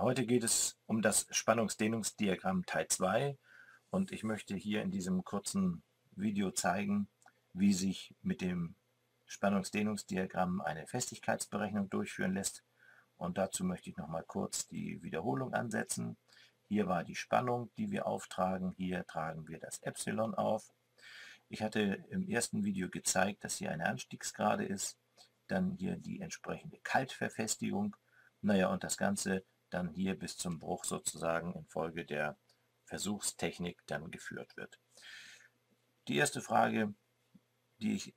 Heute geht es um das Spannungsdehnungsdiagramm Teil 2 und ich möchte hier in diesem kurzen Video zeigen, wie sich mit dem Spannungsdehnungsdiagramm eine Festigkeitsberechnung durchführen lässt. Und dazu möchte ich noch mal kurz die Wiederholung ansetzen. Hier war die Spannung, die wir auftragen. Hier tragen wir das Epsilon auf. Ich hatte im ersten Video gezeigt, dass hier eine Anstiegsgrade ist. Dann hier die entsprechende Kaltverfestigung. Naja, und das Ganze dann hier bis zum Bruch sozusagen infolge der Versuchstechnik dann geführt wird. Die erste Frage, die ich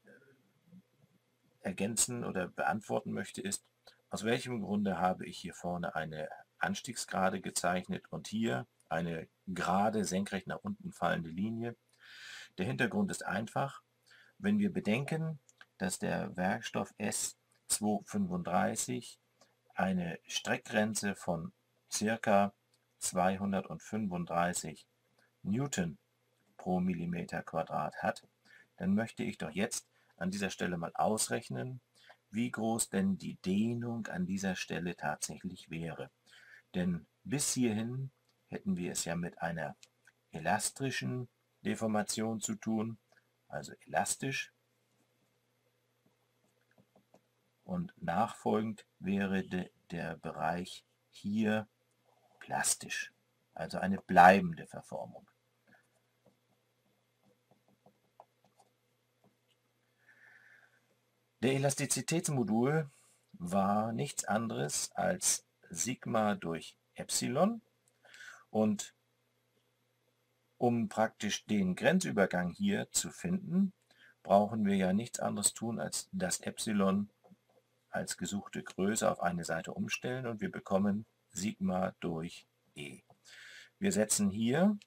ergänzen oder beantworten möchte, ist, aus welchem Grunde habe ich hier vorne eine Anstiegsgrade gezeichnet und hier eine gerade senkrecht nach unten fallende Linie. Der Hintergrund ist einfach. Wenn wir bedenken, dass der Werkstoff S235 eine Streckgrenze von ca. 235 Newton pro Millimeter Quadrat hat, dann möchte ich doch jetzt an dieser Stelle mal ausrechnen, wie groß denn die Dehnung an dieser Stelle tatsächlich wäre. Denn bis hierhin hätten wir es ja mit einer elastischen Deformation zu tun, also elastisch und nachfolgend wäre de, der Bereich hier plastisch, also eine bleibende Verformung. Der Elastizitätsmodul war nichts anderes als Sigma durch Epsilon und um praktisch den Grenzübergang hier zu finden, brauchen wir ja nichts anderes tun, als das Epsilon als gesuchte Größe auf eine Seite umstellen und wir bekommen Sigma durch E. Wir setzen hier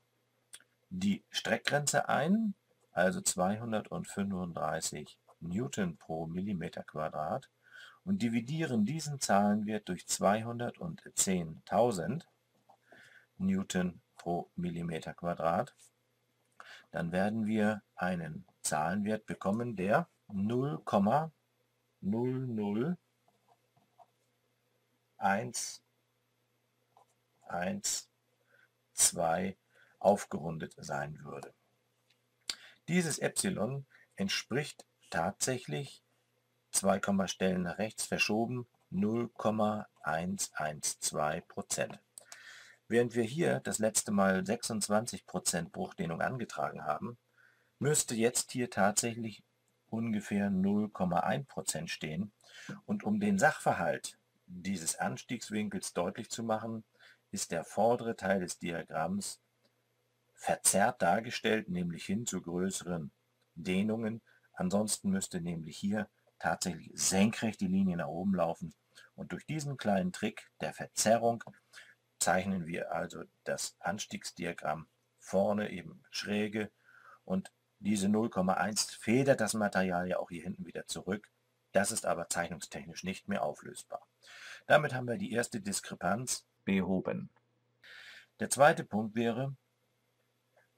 die Streckgrenze ein, also 235 Newton pro Millimeter Quadrat und dividieren diesen Zahlenwert durch 210.000 Newton pro Millimeter Quadrat, dann werden wir einen Zahlenwert bekommen, der 0,0 0, 1, 1, 2 aufgerundet sein würde. Dieses Epsilon entspricht tatsächlich 2 Kommastellen nach rechts verschoben 0,112 Prozent. Während wir hier das letzte Mal 26 Prozent Bruchdehnung angetragen haben, müsste jetzt hier tatsächlich ungefähr 0,1% stehen. Und um den Sachverhalt dieses Anstiegswinkels deutlich zu machen, ist der vordere Teil des Diagramms verzerrt dargestellt, nämlich hin zu größeren Dehnungen. Ansonsten müsste nämlich hier tatsächlich senkrecht die Linie nach oben laufen. Und durch diesen kleinen Trick der Verzerrung zeichnen wir also das Anstiegsdiagramm vorne eben schräge und diese 0,1 federt das Material ja auch hier hinten wieder zurück. Das ist aber zeichnungstechnisch nicht mehr auflösbar. Damit haben wir die erste Diskrepanz behoben. Der zweite Punkt wäre,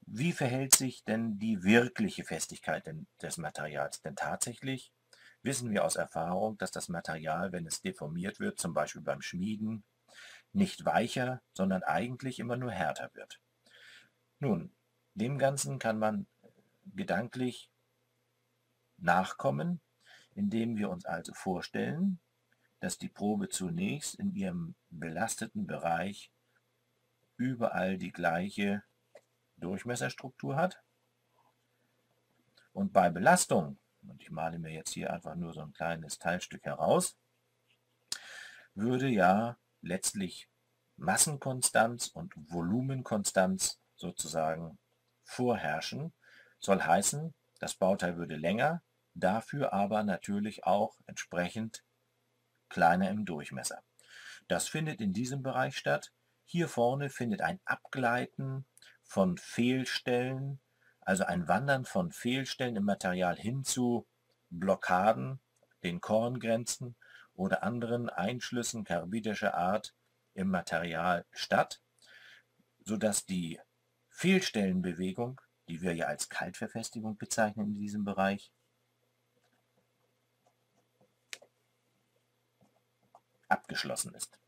wie verhält sich denn die wirkliche Festigkeit des Materials? Denn tatsächlich wissen wir aus Erfahrung, dass das Material, wenn es deformiert wird, zum Beispiel beim Schmieden, nicht weicher, sondern eigentlich immer nur härter wird. Nun, dem Ganzen kann man gedanklich nachkommen, indem wir uns also vorstellen, dass die Probe zunächst in ihrem belasteten Bereich überall die gleiche Durchmesserstruktur hat. Und bei Belastung, und ich male mir jetzt hier einfach nur so ein kleines Teilstück heraus, würde ja letztlich Massenkonstanz und Volumenkonstanz sozusagen vorherrschen soll heißen, das Bauteil würde länger, dafür aber natürlich auch entsprechend kleiner im Durchmesser. Das findet in diesem Bereich statt. Hier vorne findet ein Abgleiten von Fehlstellen, also ein Wandern von Fehlstellen im Material hin zu Blockaden, den Korngrenzen oder anderen Einschlüssen karbidischer Art im Material statt, sodass die Fehlstellenbewegung die wir ja als Kaltverfestigung bezeichnen in diesem Bereich. abgeschlossen ist.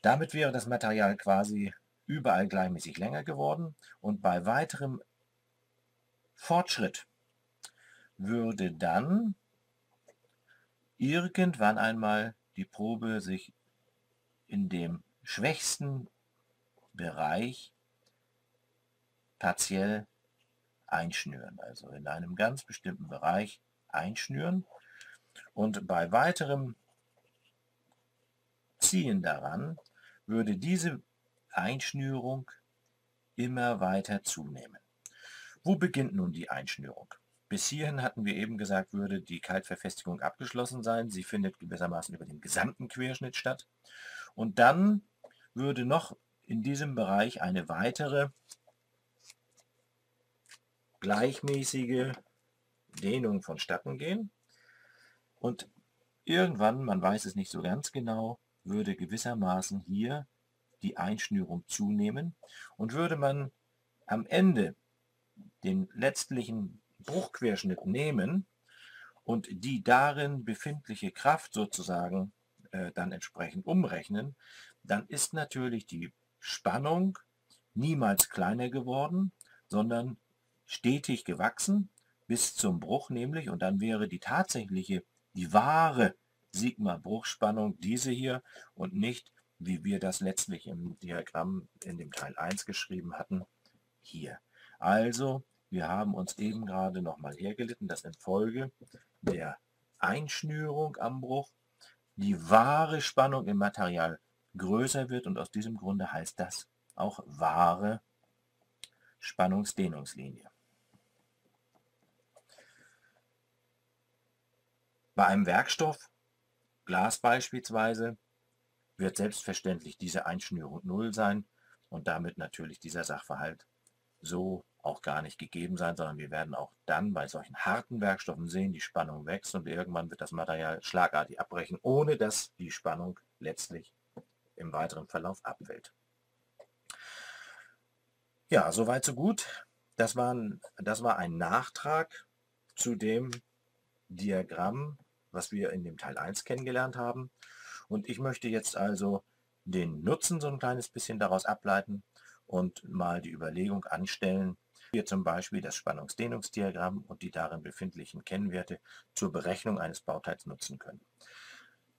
Damit wäre das Material quasi überall gleichmäßig länger geworden und bei weiterem Fortschritt würde dann irgendwann einmal die Probe sich in dem schwächsten Bereich partiell einschnüren, also in einem ganz bestimmten Bereich einschnüren und bei weiterem Ziehen daran würde diese Einschnürung immer weiter zunehmen. Wo beginnt nun die Einschnürung? Bis hierhin hatten wir eben gesagt, würde die Kaltverfestigung abgeschlossen sein. Sie findet gewissermaßen über den gesamten Querschnitt statt. Und dann würde noch in diesem Bereich eine weitere gleichmäßige Dehnung vonstatten gehen. Und irgendwann, man weiß es nicht so ganz genau, würde gewissermaßen hier die Einschnürung zunehmen und würde man am Ende den letztlichen Bruchquerschnitt nehmen und die darin befindliche Kraft sozusagen äh, dann entsprechend umrechnen, dann ist natürlich die Spannung niemals kleiner geworden, sondern stetig gewachsen bis zum Bruch nämlich. Und dann wäre die tatsächliche, die wahre Sigma-Bruchspannung diese hier und nicht, wie wir das letztlich im Diagramm in dem Teil 1 geschrieben hatten, hier. Also, wir haben uns eben gerade nochmal hergelitten, dass infolge der Einschnürung am Bruch. Die wahre Spannung im Material größer wird und aus diesem Grunde heißt das auch wahre Spannungsdehnungslinie. Bei einem Werkstoff Glas beispielsweise wird selbstverständlich diese Einschnürung null sein und damit natürlich dieser Sachverhalt so auch gar nicht gegeben sein, sondern wir werden auch dann bei solchen harten Werkstoffen sehen, die Spannung wächst und irgendwann wird das Material schlagartig abbrechen, ohne dass die Spannung letztlich im weiteren Verlauf abfällt. Ja, soweit so gut. Das war, ein, das war ein Nachtrag zu dem Diagramm, was wir in dem Teil 1 kennengelernt haben. Und ich möchte jetzt also den Nutzen so ein kleines bisschen daraus ableiten und mal die Überlegung anstellen, wir zum Beispiel das Spannungsdehnungsdiagramm und die darin befindlichen Kennwerte zur Berechnung eines Bauteils nutzen können.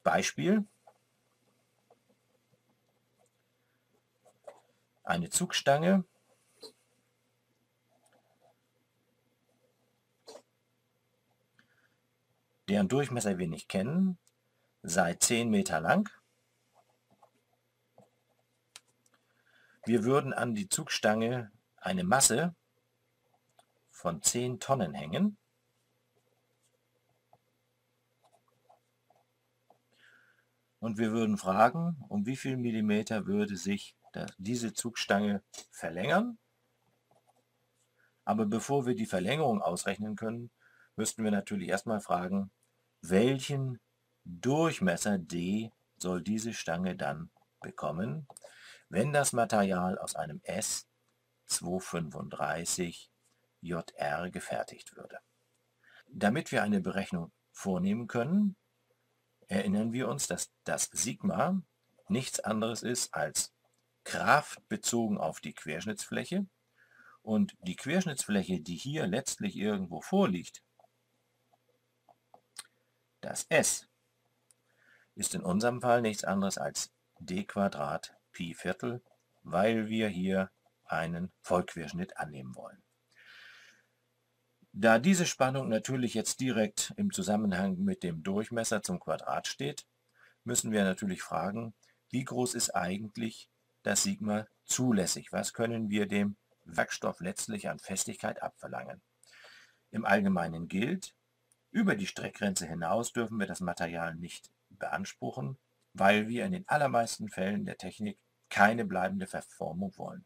Beispiel. Eine Zugstange deren Durchmesser wir nicht kennen, sei 10 Meter lang. Wir würden an die Zugstange eine Masse von 10 Tonnen hängen. Und wir würden fragen, um wie viel Millimeter würde sich diese Zugstange verlängern. Aber bevor wir die Verlängerung ausrechnen können, müssten wir natürlich erstmal fragen, welchen Durchmesser d soll diese Stange dann bekommen, wenn das Material aus einem S235 JR gefertigt würde. Damit wir eine Berechnung vornehmen können, erinnern wir uns, dass das Sigma nichts anderes ist als Kraft bezogen auf die Querschnittsfläche und die Querschnittsfläche, die hier letztlich irgendwo vorliegt, das S ist in unserem Fall nichts anderes als d Quadrat Pi Viertel, weil wir hier einen Vollquerschnitt annehmen wollen. Da diese Spannung natürlich jetzt direkt im Zusammenhang mit dem Durchmesser zum Quadrat steht, müssen wir natürlich fragen, wie groß ist eigentlich das Sigma zulässig? Was können wir dem Werkstoff letztlich an Festigkeit abverlangen? Im Allgemeinen gilt, über die Streckgrenze hinaus dürfen wir das Material nicht beanspruchen, weil wir in den allermeisten Fällen der Technik keine bleibende Verformung wollen.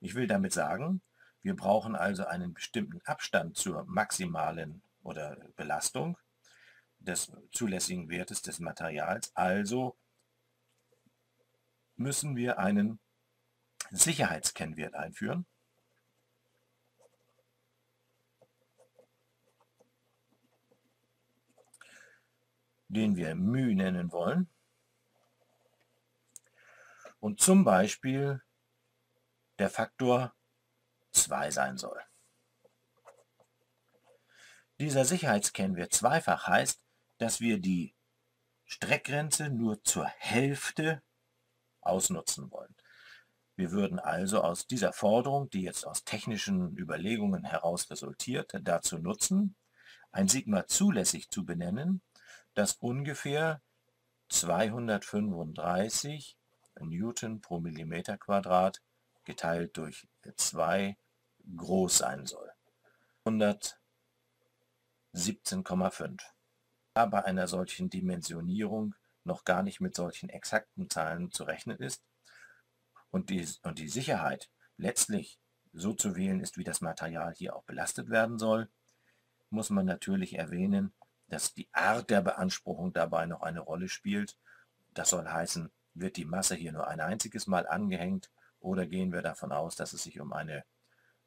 Ich will damit sagen, wir brauchen also einen bestimmten Abstand zur maximalen oder Belastung des zulässigen Wertes des Materials. Also müssen wir einen Sicherheitskennwert einführen. den wir μ nennen wollen. und zum Beispiel der Faktor 2 sein soll. Dieser Sicherheitskennwert zweifach heißt, dass wir die Streckgrenze nur zur Hälfte ausnutzen wollen. Wir würden also aus dieser Forderung, die jetzt aus technischen Überlegungen heraus resultiert, dazu nutzen, ein Sigma zulässig zu benennen, das ungefähr 235 Newton pro Millimeter Quadrat geteilt durch 2 groß sein soll. 117,5. Da bei einer solchen Dimensionierung noch gar nicht mit solchen exakten Zahlen zu rechnen ist und die, und die Sicherheit letztlich so zu wählen ist, wie das Material hier auch belastet werden soll, muss man natürlich erwähnen, dass die Art der Beanspruchung dabei noch eine Rolle spielt. Das soll heißen, wird die Masse hier nur ein einziges Mal angehängt oder gehen wir davon aus, dass es sich um eine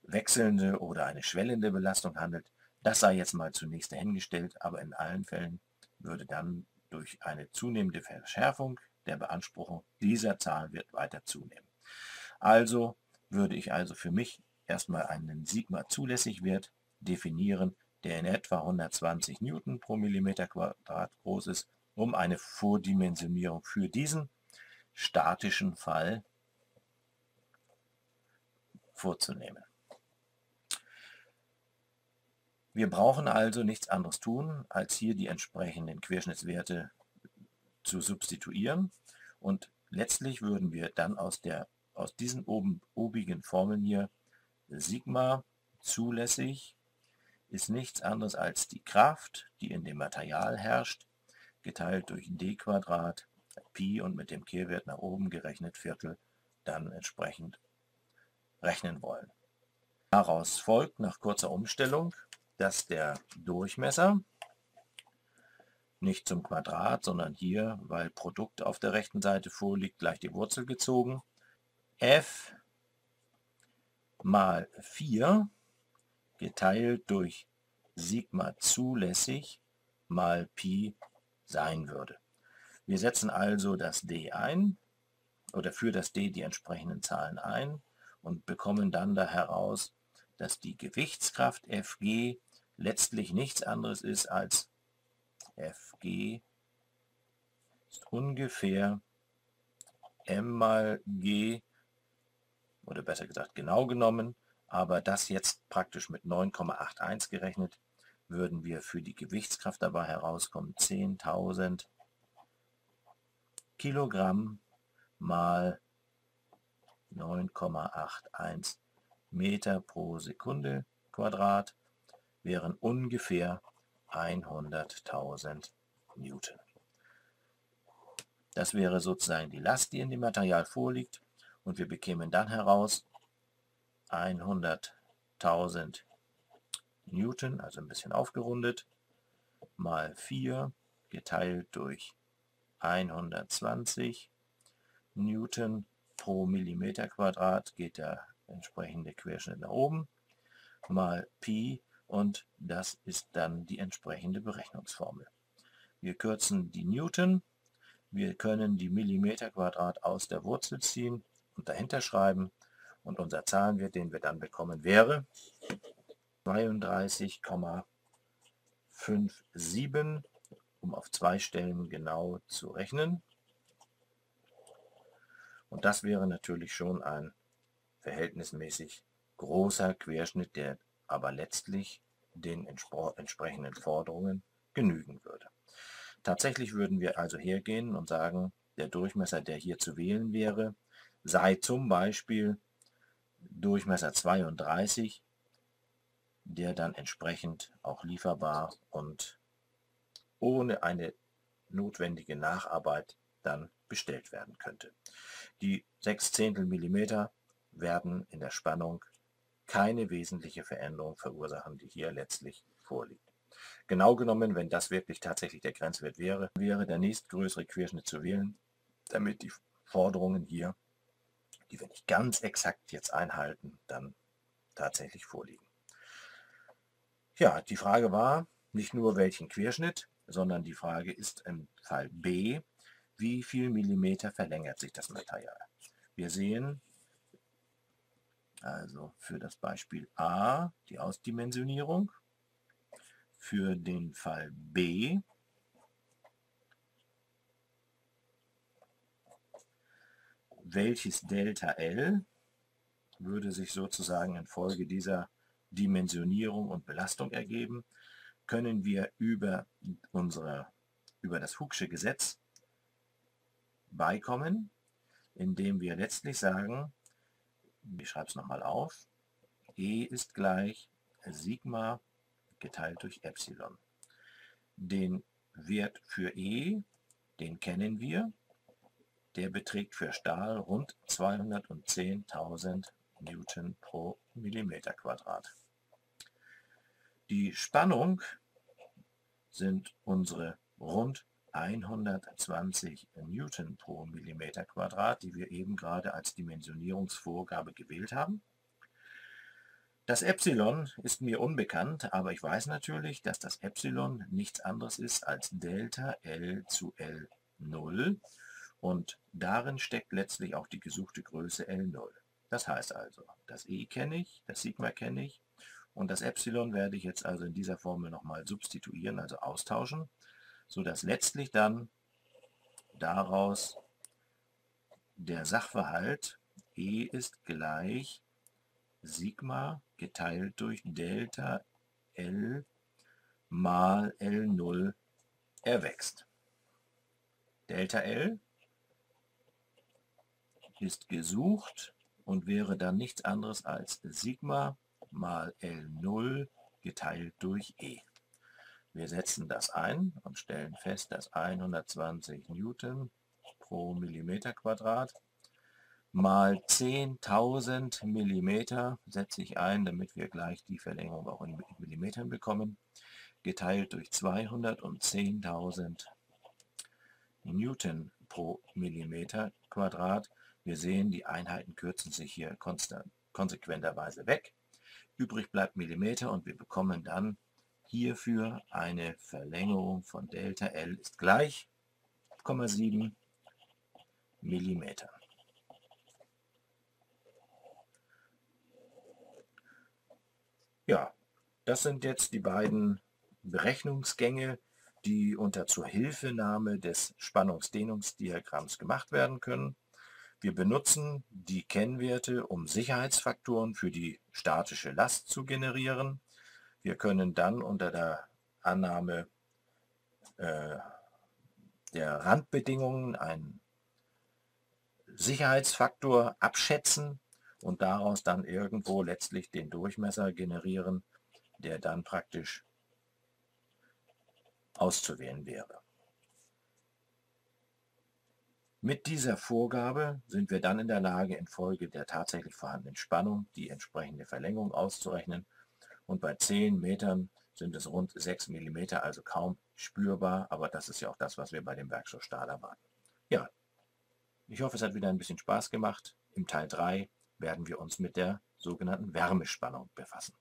wechselnde oder eine schwellende Belastung handelt. Das sei jetzt mal zunächst dahingestellt, aber in allen Fällen würde dann durch eine zunehmende Verschärfung der Beanspruchung dieser Zahl wird weiter zunehmen. Also würde ich also für mich erstmal einen Sigma zulässig Wert definieren, der in etwa 120 Newton pro Millimeter Quadrat groß ist, um eine Vordimensionierung für diesen statischen Fall vorzunehmen. Wir brauchen also nichts anderes tun, als hier die entsprechenden Querschnittswerte zu substituieren und letztlich würden wir dann aus, der, aus diesen oben, obigen Formeln hier Sigma zulässig ist nichts anderes als die Kraft, die in dem Material herrscht, geteilt durch d Quadrat Pi und mit dem Kehrwert nach oben gerechnet Viertel dann entsprechend rechnen wollen. Daraus folgt nach kurzer Umstellung, dass der Durchmesser nicht zum Quadrat, sondern hier, weil Produkt auf der rechten Seite vorliegt, gleich die Wurzel gezogen, f mal 4 geteilt durch Sigma zulässig mal Pi sein würde. Wir setzen also das d ein oder für das d die entsprechenden Zahlen ein und bekommen dann da heraus, dass die Gewichtskraft Fg letztlich nichts anderes ist als Fg ist ungefähr m mal g oder besser gesagt genau genommen, aber das jetzt praktisch mit 9,81 gerechnet, würden wir für die Gewichtskraft dabei herauskommen 10.000 Kilogramm mal 9,81 Meter pro Sekunde Quadrat wären ungefähr 100.000 Newton. Das wäre sozusagen die Last, die in dem Material vorliegt und wir bekämen dann heraus 100.000 Newton, also ein bisschen aufgerundet, mal 4 geteilt durch 120 Newton pro Millimeter Quadrat geht der entsprechende Querschnitt nach oben, mal Pi und das ist dann die entsprechende Berechnungsformel. Wir kürzen die Newton, wir können die Millimeter Quadrat aus der Wurzel ziehen und dahinter schreiben und unser Zahlenwert, den wir dann bekommen, wäre 32,57, um auf zwei Stellen genau zu rechnen. Und das wäre natürlich schon ein verhältnismäßig großer Querschnitt, der aber letztlich den entsprechenden Forderungen genügen würde. Tatsächlich würden wir also hergehen und sagen, der Durchmesser, der hier zu wählen wäre, sei zum Beispiel Durchmesser 32 der dann entsprechend auch lieferbar und ohne eine notwendige Nacharbeit dann bestellt werden könnte. Die 6 Zehntel Millimeter werden in der Spannung keine wesentliche Veränderung verursachen, die hier letztlich vorliegt. Genau genommen, wenn das wirklich tatsächlich der Grenzwert wäre, wäre der nächstgrößere Querschnitt zu wählen, damit die Forderungen hier, die wir nicht ganz exakt jetzt einhalten, dann tatsächlich vorliegen. Ja, die Frage war nicht nur welchen Querschnitt, sondern die Frage ist im Fall B, wie viel Millimeter verlängert sich das Material. Wir sehen also für das Beispiel A die Ausdimensionierung, für den Fall B welches Delta L würde sich sozusagen infolge dieser Dimensionierung und Belastung ergeben, können wir über, unsere, über das Hooksche Gesetz beikommen, indem wir letztlich sagen, ich schreibe es nochmal auf, E ist gleich Sigma geteilt durch Epsilon. Den Wert für E, den kennen wir, der beträgt für Stahl rund 210.000 Newton pro Millimeter Quadrat. Die Spannung sind unsere rund 120 Newton pro Millimeter Quadrat, die wir eben gerade als Dimensionierungsvorgabe gewählt haben. Das Epsilon ist mir unbekannt, aber ich weiß natürlich, dass das Epsilon nichts anderes ist als Delta L zu L0 und darin steckt letztlich auch die gesuchte Größe L0. Das heißt also, das E kenne ich, das Sigma kenne ich und das Epsilon werde ich jetzt also in dieser Formel nochmal substituieren, also austauschen, sodass letztlich dann daraus der Sachverhalt E ist gleich Sigma geteilt durch Delta L mal L0 erwächst. Delta L ist gesucht und wäre dann nichts anderes als Sigma mal L0 geteilt durch E. Wir setzen das ein und stellen fest, dass 120 Newton pro Millimeter Quadrat mal 10.000 Millimeter setze ich ein, damit wir gleich die Verlängerung auch in Millimetern bekommen, geteilt durch 210.000 Newton pro Millimeter Quadrat wir sehen, die Einheiten kürzen sich hier konsequenterweise weg. Übrig bleibt Millimeter und wir bekommen dann hierfür eine Verlängerung von Delta L ist gleich 0,7 Millimeter. Ja, das sind jetzt die beiden Berechnungsgänge, die unter Zuhilfenahme des Spannungsdehnungsdiagramms gemacht werden können. Wir benutzen die Kennwerte, um Sicherheitsfaktoren für die statische Last zu generieren. Wir können dann unter der Annahme äh, der Randbedingungen einen Sicherheitsfaktor abschätzen und daraus dann irgendwo letztlich den Durchmesser generieren, der dann praktisch auszuwählen wäre. Mit dieser Vorgabe sind wir dann in der Lage, infolge der tatsächlich vorhandenen Spannung die entsprechende Verlängerung auszurechnen. Und bei 10 Metern sind es rund 6 mm, also kaum spürbar, aber das ist ja auch das, was wir bei dem Werkstoff Stahl erwarten. Ja, ich hoffe, es hat wieder ein bisschen Spaß gemacht. Im Teil 3 werden wir uns mit der sogenannten Wärmespannung befassen.